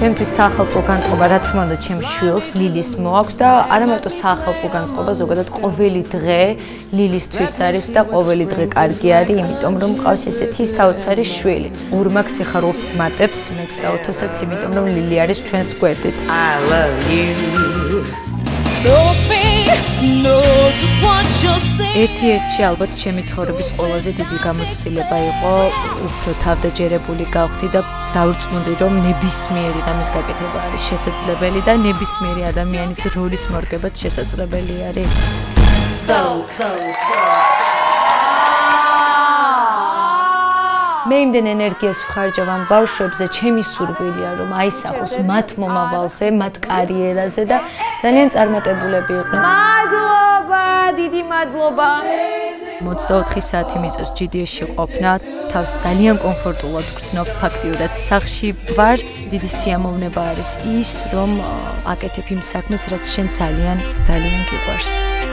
ჩემთვის სახელმწიფო განწყობა რა თქმა უნდა ჩემს შვილს ლილის მოაქვს და არა მარტო სახელმწიფო განწყობა ზოგადად ყოველი დღე ლილისთვის არის და ყოველი დღე კარგი არის იმიტომ რომ მყავს ესეთი საოცარი შვილი. ურმაქ სიხარულს მეც და ოთოსაც იმიტომ რომ ლილი არის ჩვენს გვერდით. I love you ერთ-ერთი ალბათ ჩემი ცხოვრების ყველაზე დიდი გამოცდილება იყო უფრო თავდაჯერებული გავხდი და დავრწმუნდი რომ ნებისმიერი რამის გაკეთება არის შესაძლებელი და ნებისმიერი ადამიანის როლის მორგებაც შესაძლებელი არის. Go go go მე იმდენ ენერგიას ვხარჯავ ამ ბავშვებზე, ჩემი სურვილია რომ აისახოს მათ მომავალზე, მათ კარიერაზე და ძალიან წარმატებულები იყვნენ. მადლობა, დიდი მადლობა. 24 საათი მიწევს GDS-ში ყოფნა, თავს ძალიან კომფორტულად გრძნობ ფაქტიურად სახში ვარ. დიდი სიამოვნება არის ის, რომ აკეთებ იმ საქმეს, რაც შენ ძალიან ძალიან გიყვარს.